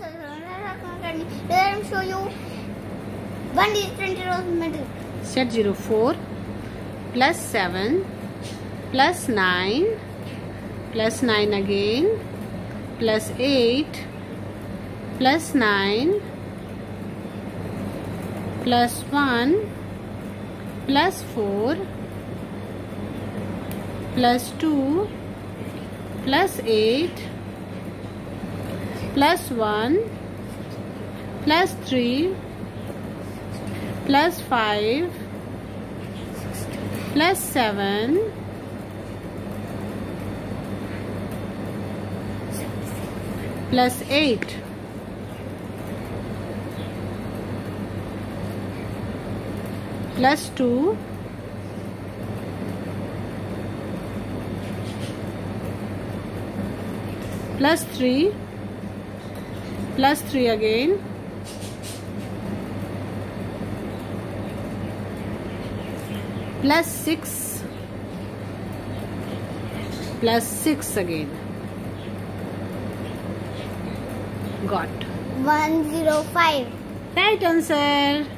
Let me show you. One is 20 rows middle. Set 0 4 plus 7 plus 9 plus 9 again plus 8 plus 9 plus 1 plus 4 plus 2 plus 8 plus 1 plus 3 plus 5 plus 7 plus 8 plus 2 plus 3 plus 3 again. Plus 6 plus 6 again. Got. 105. right answer